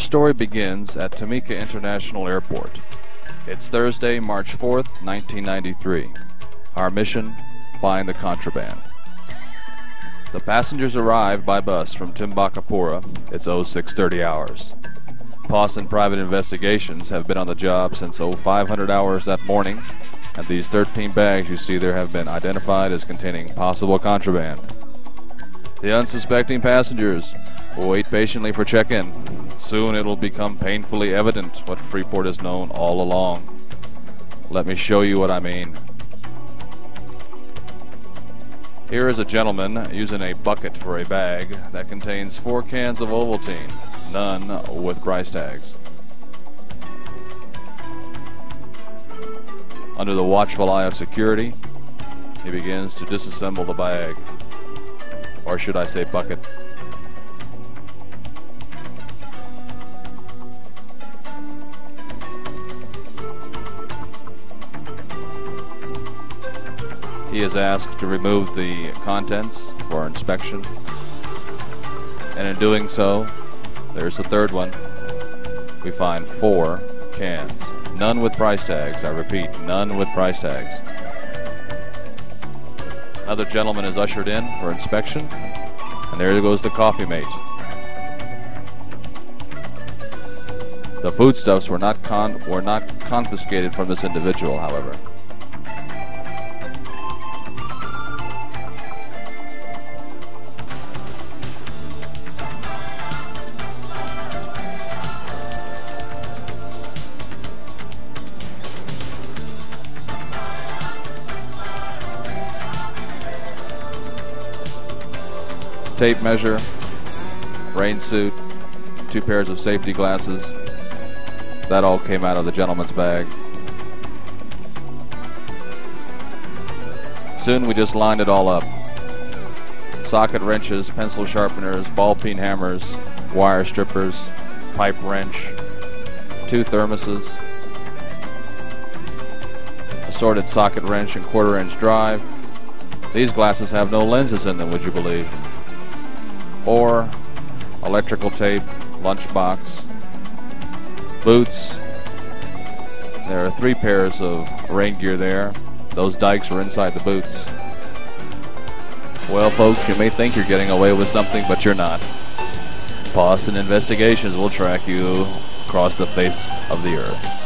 story begins at Timika International Airport. It's Thursday, March 4th, 1993. Our mission find the contraband. The passengers arrived by bus from Tembagapura. It's 0630 hours. Pawson Private Investigations have been on the job since 0500 hours that morning, and these 13 bags you see there have been identified as containing possible contraband. The unsuspecting passengers wait patiently for check-in. Soon it'll become painfully evident what Freeport has known all along. Let me show you what I mean. Here is a gentleman using a bucket for a bag that contains four cans of Ovaltine, none with price tags. Under the watchful eye of security, he begins to disassemble the bag. Or should I say bucket. Is asked to remove the contents for inspection. And in doing so, there's the third one. We find four cans. None with price tags. I repeat, none with price tags. Another gentleman is ushered in for inspection. And there goes the coffee mate. The foodstuffs were not were not confiscated from this individual, however. Tape measure, rain suit, two pairs of safety glasses. That all came out of the gentleman's bag. Soon we just lined it all up. Socket wrenches, pencil sharpeners, ball peen hammers, wire strippers, pipe wrench, two thermoses, assorted socket wrench and quarter inch drive. These glasses have no lenses in them, would you believe? Or electrical tape, lunchbox, boots. There are three pairs of rain gear there. Those dikes are inside the boots. Well, folks, you may think you're getting away with something, but you're not. Pawson Investigations will track you across the face of the earth.